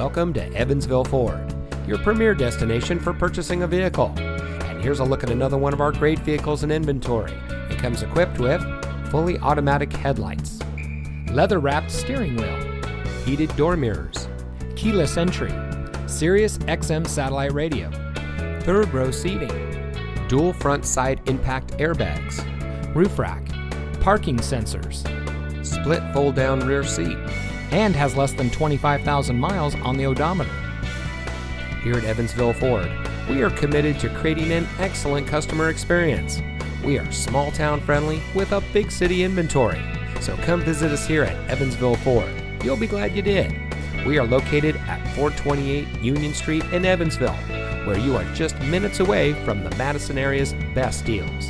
Welcome to Evansville Ford, your premier destination for purchasing a vehicle. And here's a look at another one of our great vehicles in inventory. It comes equipped with fully automatic headlights, leather wrapped steering wheel, heated door mirrors, keyless entry, Sirius XM satellite radio, third row seating, dual front side impact airbags, roof rack, parking sensors, split fold down rear seat, and has less than 25,000 miles on the odometer. Here at Evansville Ford, we are committed to creating an excellent customer experience. We are small town friendly with a big city inventory. So come visit us here at Evansville Ford. You'll be glad you did. We are located at 428 Union Street in Evansville, where you are just minutes away from the Madison area's best deals.